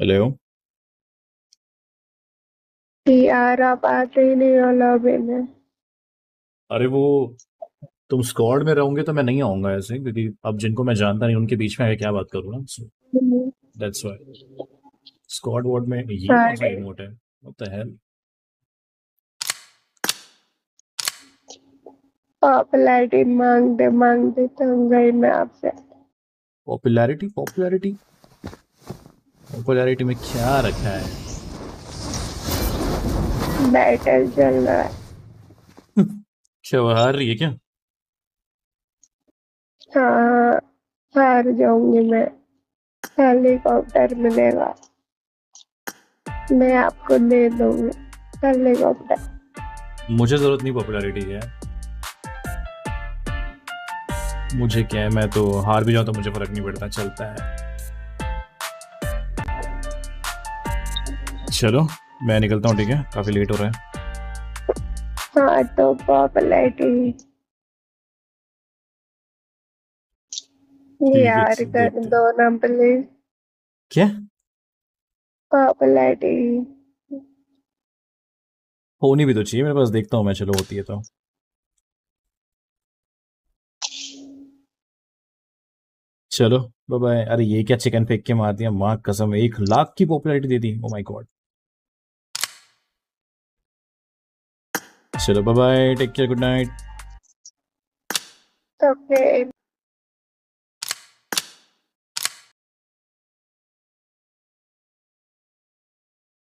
Hello? कि यार आप आते ही नहीं हो लॉबी में। अरे वो तुम स्क्वाड में रहोगे तो मैं नहीं आऊँगा ऐसे क्योंकि अब जिनको मैं जानता नहीं उनके बीच में आके क्या बात करूँ ना? So that's why squad ward में ये कौन सा अरे इमोट है? व्हाट द हेल पॉपुलैरिटी मांगते मांगते थक गई मैं आपसे। पॉपुलैरिटी पॉपुलैरिटी पॉपुलैरिटी में क्या रखा है? बैटल चल रहा है। क्या वो हार रही है क्या? हाँ हार जाऊँगी मैं। हेलीकॉप्टर मिलेगा। मैं आपको दे दूँगी हेलीकॉप्टर। मुझे ज़रूरत नहीं पॉपुलैरिटी है। मुझे क्या है? मैं तो हार भी जाऊँ तो मुझे फ़र्क नहीं पड़ता चलता है। चलो मैं निकलता हूँ ठीक है? काफ़ी लेट हो रहा है। हाँ तो पॉपुलैरिटी है। यार कर दो ना प्लीज़ क्या? पॉपुलैरिटी होनी भी तो चाहिए मेरे पास देखता हूँ मैं चलो होती है तो। चलो बाय बाय अरे ये क्या चिकन फेंक के मार दिया? माँ कसम एक लाख की पॉपुलैरिटी दे दी। ओ माय गॉड चलो bye bye take care good night okay